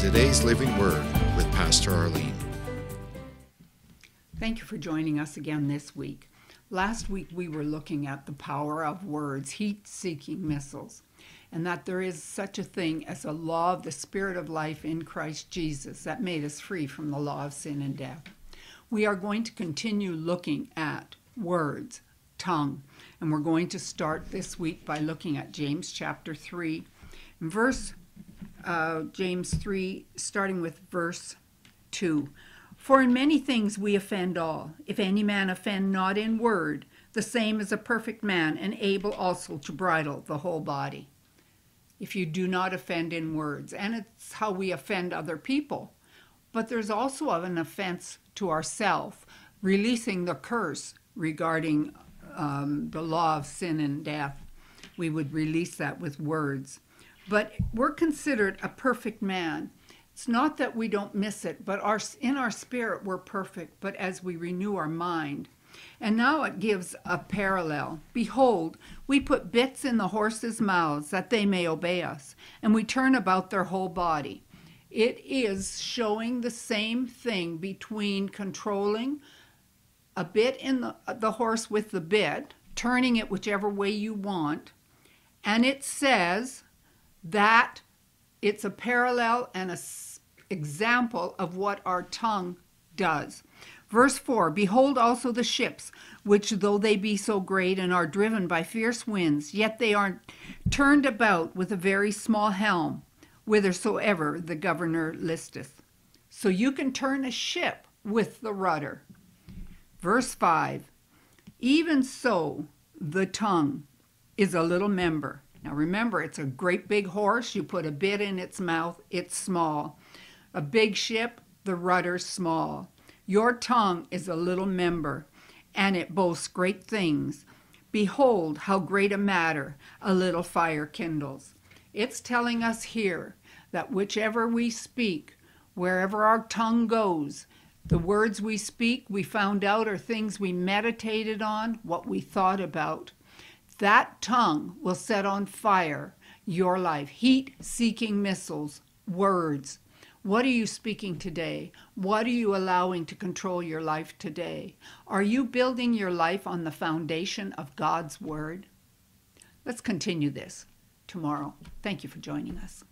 today's Living Word with Pastor Arlene. Thank you for joining us again this week. Last week we were looking at the power of words, heat seeking missiles, and that there is such a thing as a law of the Spirit of life in Christ Jesus that made us free from the law of sin and death. We are going to continue looking at words, tongue, and we're going to start this week by looking at James chapter 3, verse uh, James 3, starting with verse 2. For in many things we offend all. If any man offend not in word, the same is a perfect man, and able also to bridle the whole body. If you do not offend in words, and it's how we offend other people, but there's also an offense to ourself, releasing the curse regarding um, the law of sin and death. We would release that with words. But we're considered a perfect man. It's not that we don't miss it, but our, in our spirit we're perfect, but as we renew our mind. And now it gives a parallel. Behold, we put bits in the horses' mouths that they may obey us, and we turn about their whole body. It is showing the same thing between controlling a bit in the, the horse with the bit, turning it whichever way you want, and it says that it's a parallel and an example of what our tongue does. Verse 4 Behold also the ships, which though they be so great and are driven by fierce winds, yet they are turned about with a very small helm, whithersoever the governor listeth. So you can turn a ship with the rudder. Verse 5 Even so, the tongue is a little member now remember, it's a great big horse. You put a bit in its mouth, it's small. A big ship, the rudder's small. Your tongue is a little member, and it boasts great things. Behold, how great a matter a little fire kindles. It's telling us here that whichever we speak, wherever our tongue goes, the words we speak, we found out, are things we meditated on, what we thought about. That tongue will set on fire your life. Heat seeking missiles, words. What are you speaking today? What are you allowing to control your life today? Are you building your life on the foundation of God's Word? Let's continue this tomorrow. Thank you for joining us.